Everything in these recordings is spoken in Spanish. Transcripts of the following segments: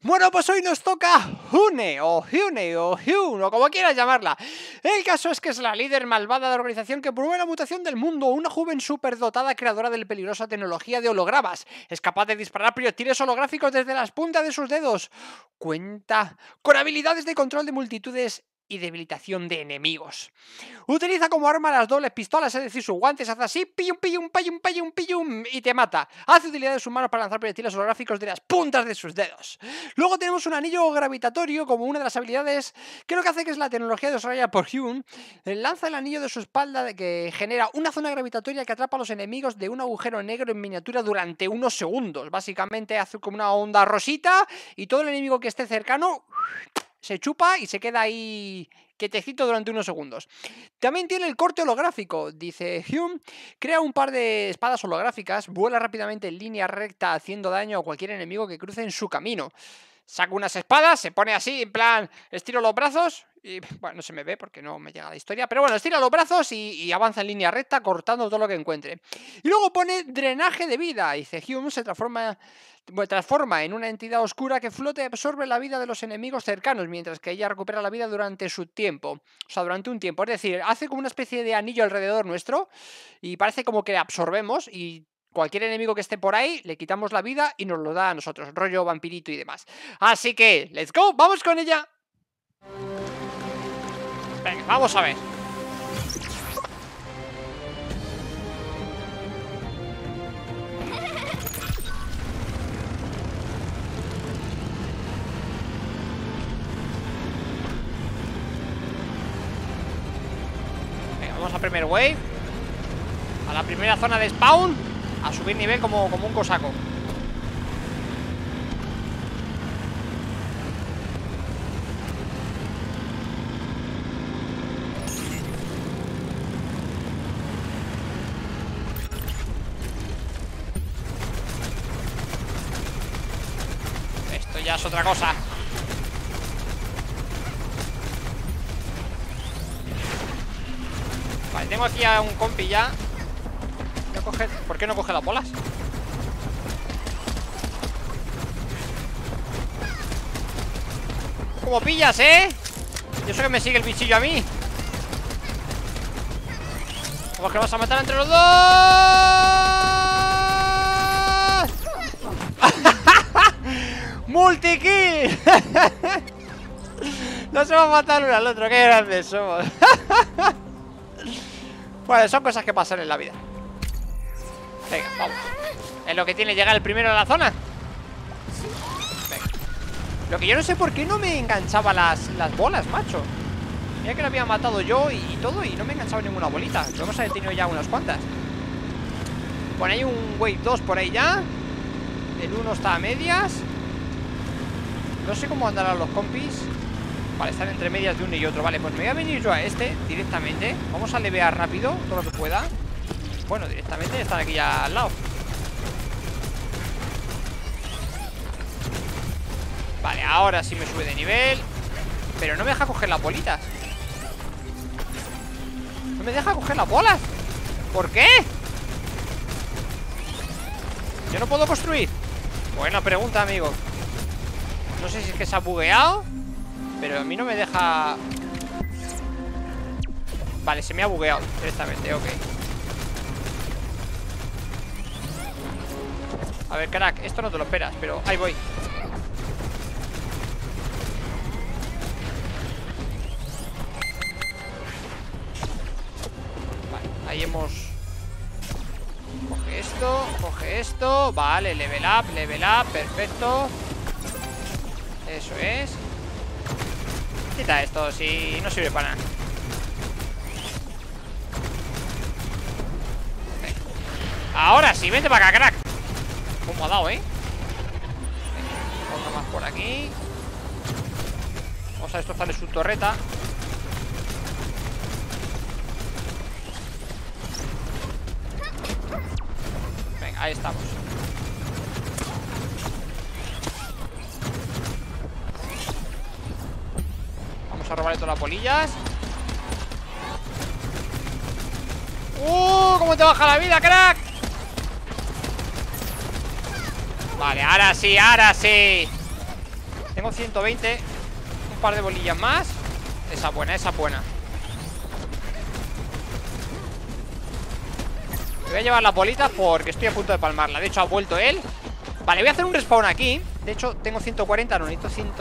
Bueno, pues hoy nos toca Hune, o Hune, o Hune, o como quieras llamarla. El caso es que es la líder malvada de la organización que promueve la mutación del mundo, una joven superdotada creadora de peligrosa tecnología de hologramas. Es capaz de disparar proyectiles holográficos desde las puntas de sus dedos. Cuenta con habilidades de control de multitudes y debilitación de enemigos. Utiliza como arma las dobles pistolas, es decir, sus guantes hace así, pillum, pillum, pillum, pillum, pillum, y te mata. Hace utilidad de sus manos para lanzar proyectiles holográficos de las puntas de sus dedos. Luego tenemos un anillo gravitatorio como una de las habilidades que lo que hace que es la tecnología desarrollada por Hume. Lanza el anillo de su espalda que genera una zona gravitatoria que atrapa a los enemigos de un agujero negro en miniatura durante unos segundos. Básicamente hace como una onda rosita y todo el enemigo que esté cercano se chupa y se queda ahí quietecito durante unos segundos. También tiene el corte holográfico, dice Hume. Crea un par de espadas holográficas, vuela rápidamente en línea recta haciendo daño a cualquier enemigo que cruce en su camino. Saca unas espadas, se pone así, en plan, estiro los brazos y, bueno, no se me ve porque no me llega la historia, pero bueno, estira los brazos y, avanza en línea recta cortando todo lo que encuentre. Y luego pone drenaje de vida, dice Hume, se transforma transforma en una entidad oscura que flota y absorbe la vida de los enemigos cercanos, mientras que ella recupera la vida durante su tiempo. O sea, durante un tiempo. Es decir, hace como una especie de anillo alrededor nuestro y parece como que absorbemos y cualquier enemigo que esté por ahí, le quitamos la vida y nos lo da a nosotros, rollo vampirito y demás. Así que, let's go, vamos con ella. Venga, vamos a ver. Vamos a primer wave. A la primera zona de spawn. A subir nivel como, como un cosaco Esto ya es otra cosa tengo aquí a un compi ya ¿Por qué no coge las bolas? ¿Cómo pillas, eh? Yo sé que me sigue el bichillo a mí ¿Cómo es que vas a matar entre los dos? ¡Multikill! no se va a matar uno al otro, qué grandes somos. Bueno, son cosas que pasan en la vida. Venga, vamos. Es lo que tiene llegar el primero a la zona Lo que yo no sé por qué no me enganchaba las, las bolas, macho. Mira que lo había matado yo y, todo Y no me enganchaba ninguna bolita. A haber tenido ya unas cuantas. Bueno, hay un Wave 2 por ahí ya. El 1 está a medias No sé cómo andarán los compis. Vale, están entre medias de uno y otro. Vale, pues me voy a venir yo a este directamente. Vamos a levear rápido, todo lo que pueda. Bueno, directamente están aquí ya al lado. Vale, ahora sí me sube de nivel. Pero no me deja coger las bolitas. No me deja coger las bolas. ¿Por qué? Yo no puedo construir. Buena pregunta, amigo No sé si es que se ha bugueado pero a mí no me deja... Vale, se me ha bugueado directamente, ok. A ver, crack, esto no te lo esperas Pero ahí voy. Vale, ahí hemos. Coge esto, coge esto. Vale, level up, level up, perfecto Eso es. Quita esto, si no sirve para nada. Ahora sí, vente para acá, crack. ¿Cómo ha dado, eh? Otro más por aquí. Vamos a destrozarle su torreta. Venga, ahí estamos a robarle todas las bolillas. ¡Uh! ¿Cómo te baja la vida, crack? Vale, ahora sí, ahora sí. Tengo 120 Un par de bolillas más. Esa buena, esa buena. Me voy a llevar la bolita porque estoy a punto de palmarla. De hecho ha vuelto él. Vale, voy a hacer un respawn aquí. De hecho tengo 140, no necesito 100,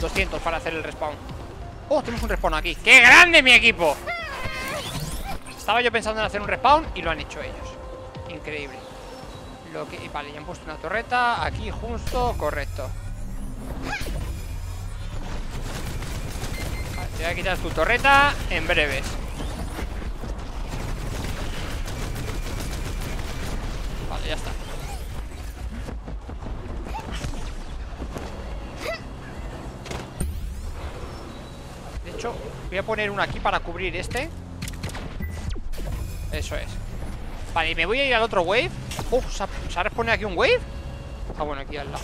200 para hacer el respawn Oh, tenemos un respawn aquí. ¡Qué grande mi equipo! Estaba yo pensando en hacer un respawn y lo han hecho ellos. Increíble. Lo que, Vale, ya han puesto una torreta. Aquí justo, correcto. Vale, Te voy a quitar tu torreta en breves Vale, ya está De hecho, voy a poner una aquí para cubrir este. Eso es. Vale, y me voy a ir al otro wave Uf, ¿se ha, respondido aquí un wave? Ah, bueno, aquí al lado.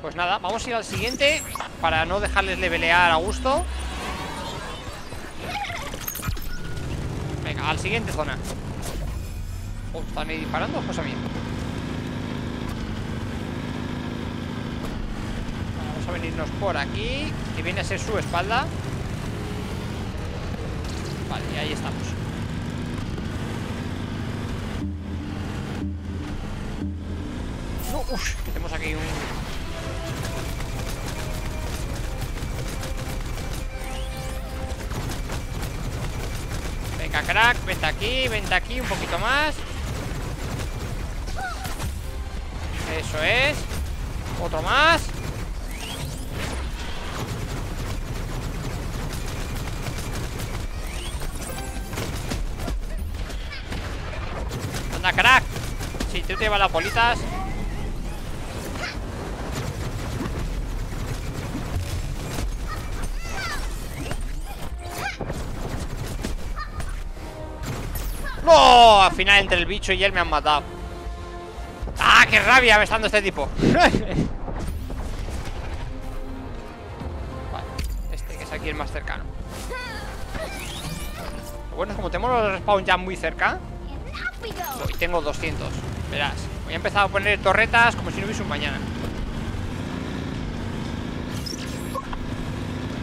Pues nada, vamos a ir al siguiente Para no dejarles levelear a gusto. Venga, al siguiente zona. Oh, ¿están ahí disparando? Cosa mía Vamos venirnos por aquí Que viene a ser su espalda. Vale, y ahí estamos. Tenemos aquí un Venga, crack, vente aquí, vente aquí un poquito más. Eso es. Otro más Anda, crack Si tú te llevas las bolitas ¡No! Al final entre el bicho y él me han matado ¡Ah, qué rabia me está dando este tipo! vale, este que es aquí el más cercano Lo bueno es como tenemos los respawn ya muy cerca Y tengo 200 Verás, voy a empezar a poner torretas como si no hubiese un mañana.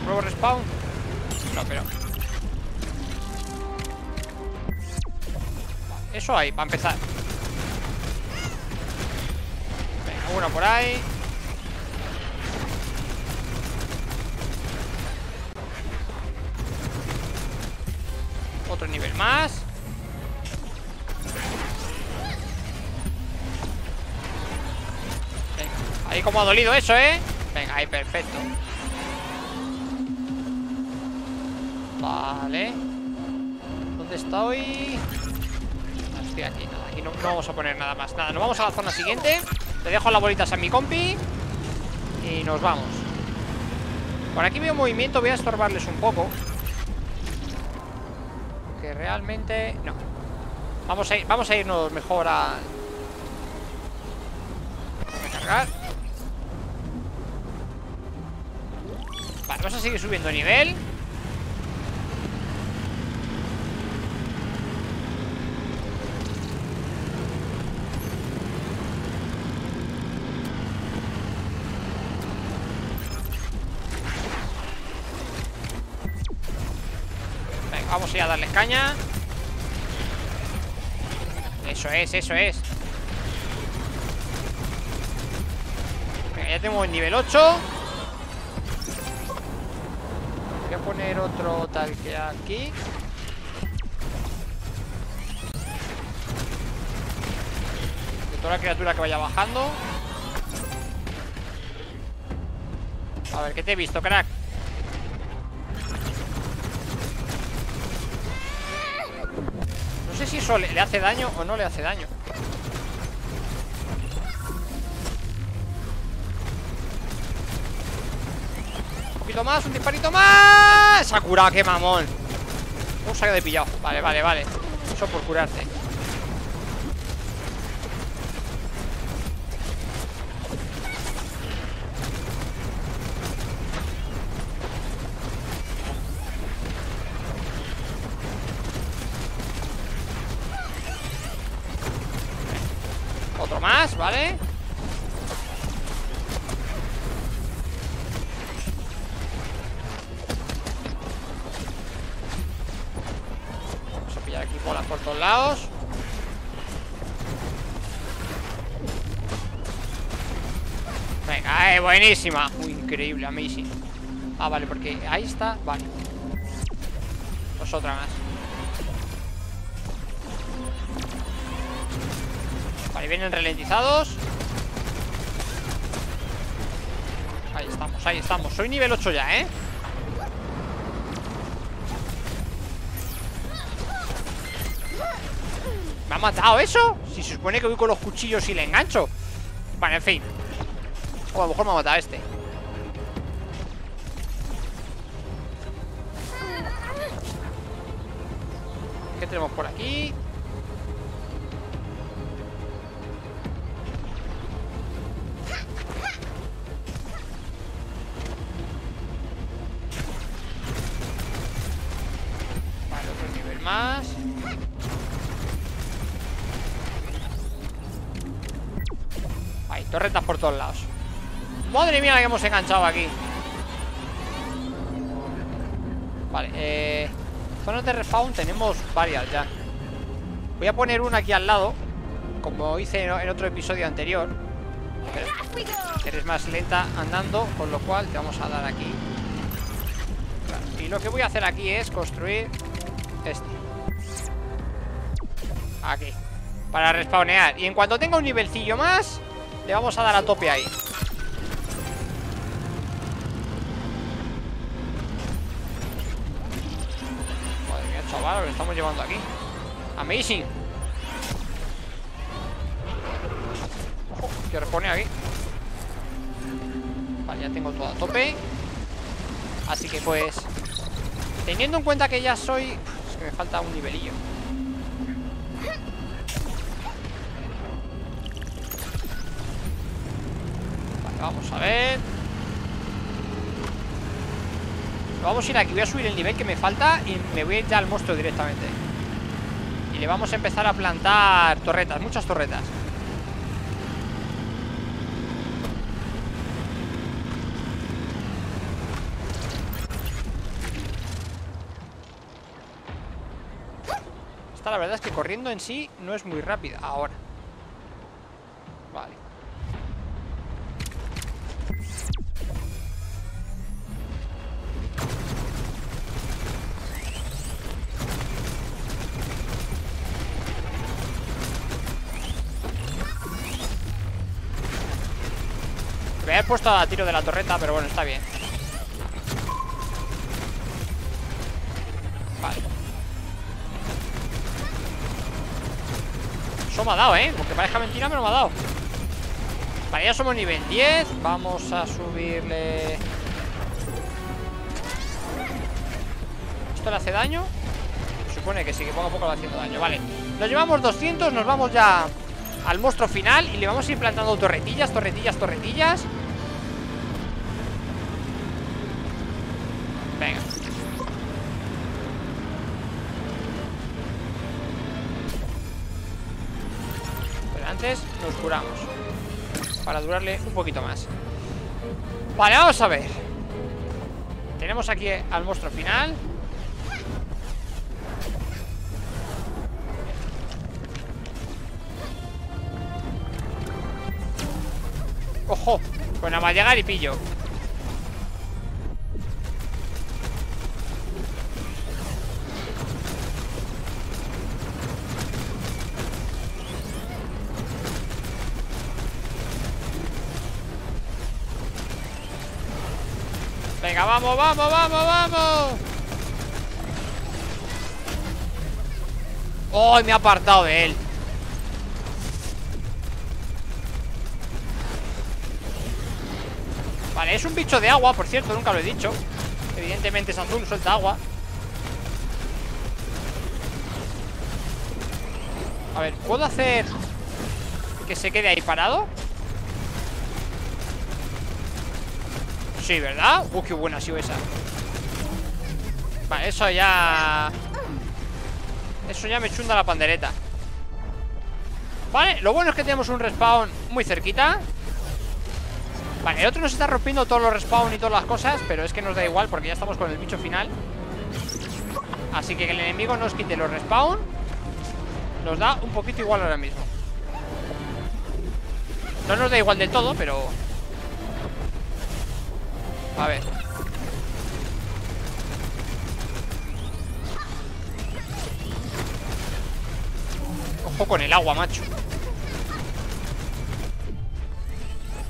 Nuevo respawn. No, pero Eso hay, para empezar. Venga, uno por ahí. Otro nivel más ahí como ha dolido eso, ¿eh? Venga, ahí, perfecto. Vale. ¿Dónde estoy? aquí, nada, aquí no, vamos a poner nada más. Nada, nos vamos a la zona siguiente. Le dejo las bolitas a mi compi Y nos vamos. Por aquí veo movimiento, voy a estorbarles un poco. Que realmente... No. Vamos a, ir, vamos a irnos mejor a... cargar Vale, vamos a seguir subiendo nivel. Vamos a ir a darles caña. Eso es, eso es. Venga, ya tengo el nivel 8 poner otro tal que aquí. De toda la criatura que vaya bajando. A ver, ¿qué te he visto, crack? No sé si eso le, hace daño o no le hace daño disparito más, un disparito más. Se ha curado, qué mamón. Un saco de pillado, vale, vale, vale. Eso por curarte. Otro más, ¿vale? Eh, buenísima. Uy, increíble, amazing. Ah, vale, porque ahí está, vale. Pues otra más. Vale, vienen ralentizados. Ahí estamos, ahí estamos. Soy nivel 8 ya, ¿eh? ¿Me ha matado eso? Si se supone que voy con los cuchillos y le engancho. Vale, en fin A lo mejor me ha matado este. ¿Qué tenemos por aquí? Vale, otro nivel más. Hay torretas por todos lados Madre mía la que hemos enganchado aquí. Vale, eh... Zonas de respawn tenemos varias ya. Voy a poner una aquí al lado Como hice en otro episodio anterior. Eres más lenta andando Con lo cual te vamos a dar aquí. Y lo que voy a hacer aquí es construir Este. Aquí. Para respawnear. Y en cuanto tenga un nivelcillo más Le vamos a dar a tope ahí chaval, lo estamos llevando aquí. Amazing. Ojo, que repone aquí. Vale, ya tengo todo a tope. Así que pues Teniendo en cuenta que ya soy Es que me falta un nivelillo. Vale, vamos a ver Vamos a ir aquí, voy a subir el nivel que me falta Y me voy a ir ya al monstruo directamente. Y le vamos a empezar a plantar Torretas, muchas torretas. Esta la verdad es que corriendo en sí No es muy rápida, ahora. Vale He puesto a tiro de la torreta, pero bueno, está bien. Vale. Eso me ha dado, ¿eh? Porque parezca mentira, me ha dado. Vale, ya somos nivel 10 Vamos a subirle. ¿Esto le hace daño? Supone que sí, que poco a poco le haciendo daño. Vale, nos llevamos 200 Nos vamos ya al monstruo final Y le vamos a ir plantando torretillas, torretillas, torretillas Venga. Pero antes nos curamos. Para durarle un poquito más. Vale, vamos a ver. Tenemos aquí al monstruo final. ¡Ojo! Pues nada más llegar y pillo Vamos, vamos, vamos, vamos ¡Oh! Me ha apartado de él Vale, es un bicho de agua, por cierto, nunca lo he dicho Evidentemente es suelta agua A ver, ¿puedo hacer que se quede ahí parado? Sí, ¿verdad? Uh, qué buena ha sido esa. Vale, eso ya... Eso ya me chunda la pandereta. Vale, lo bueno es que tenemos un respawn muy cerquita. Vale, el otro nos está rompiendo todos los respawn y todas las cosas Pero es que nos da igual porque ya estamos con el bicho final. Así que el enemigo nos quite los respawn Nos da un poquito igual ahora mismo. No nos da igual del todo, pero... A ver. Ojo con el agua, macho.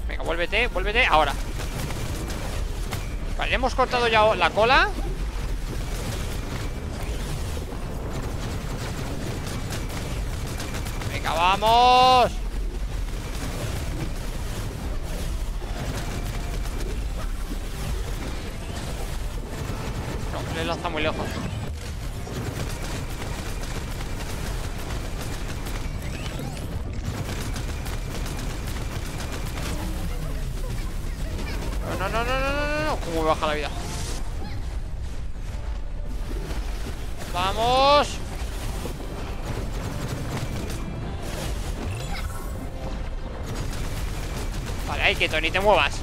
Venga, vuélvete, vuélvete Ahora. Vale, hemos cortado ya la cola. Venga, vamos No, lanza muy lejos. No, no, no, no, no, no, no. Cómo me baja la vida Vamos Vale, ahí quieto, ni te muevas.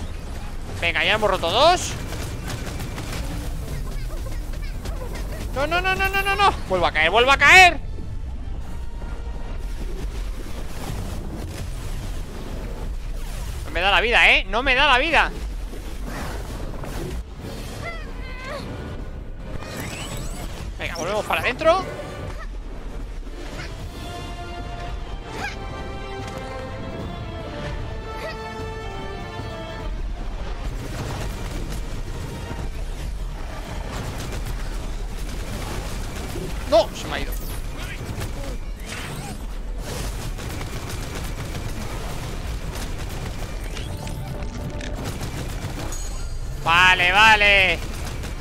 Venga, ya hemos roto dos No, no, no, no, no, no, no. Vuelvo a caer, vuelvo a caer. No me da la vida, ¿eh? No me da la vida. Venga, volvemos para adentro No, se me ha ido Vale, vale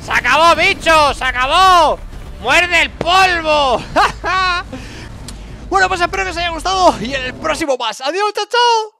¡Se acabó, bicho! ¡Se acabó! ¡Muerde el polvo! bueno, pues espero que os haya gustado Y en el próximo más ¡Adiós, chao, chao!